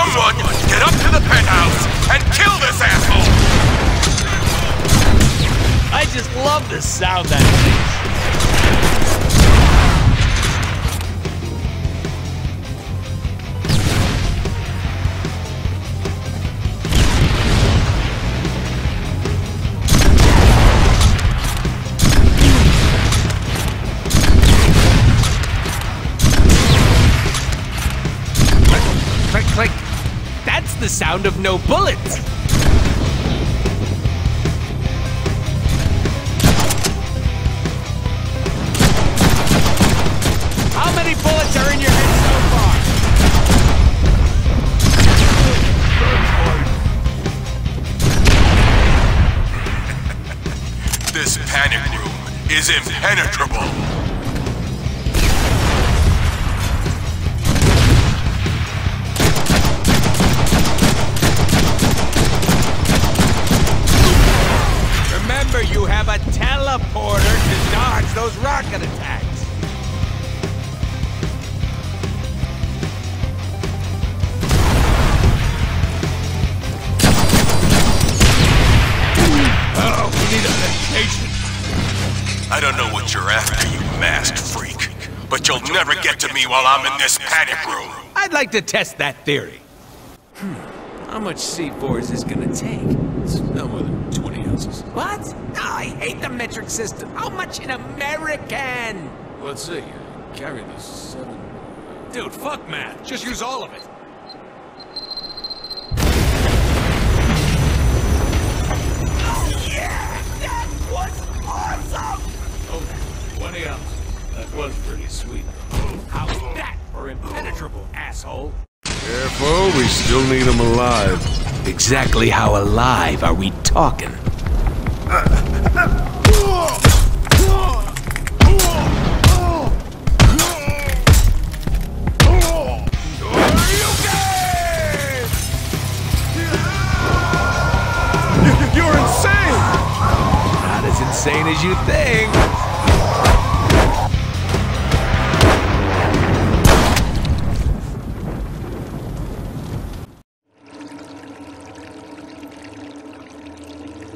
Someone get up to the penthouse and kill this asshole! I just love the sound that makes. Click, click. That's the sound of no bullets. How many bullets are in your head so far? This panic room is impenetrable. Rocket attacks. Oh, we need a medication. I don't know what you're after, you masked freak, but you'll never get to me while I'm in this panic room. I'd like to test that theory. Hmm. How much C4 is this gonna take? It's no more than 20. What? No, I hate the metric system. How much in American? Let's see. Carry the seven. Dude, fuck math. Just use all of it. Oh, yeah! That was awesome. 20 ounces. That was pretty sweet. How's that for impenetrable, asshole? Careful, we still need him alive. Exactly how alive are we talking? You're insane! Not as insane as you think.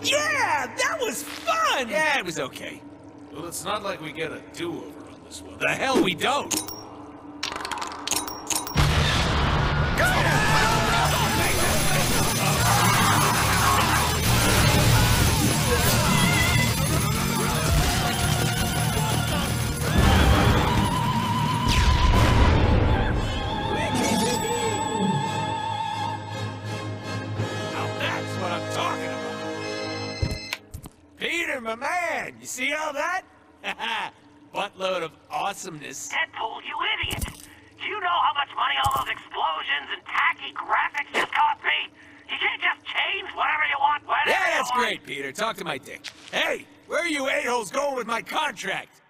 Yeah, that was fun! Yeah, it was okay. Well, it's not like we get a do-over on this one. The hell we don't! Peter, my man, you see all that? Buttload of awesomeness. Deadpool, you idiot! Do you know how much money all those explosions and tacky graphics just cost me? You can't just change whatever you want whenever Yeah, that's great, Peter. Talk to my dick. Hey, where are you a-holes going with my contract?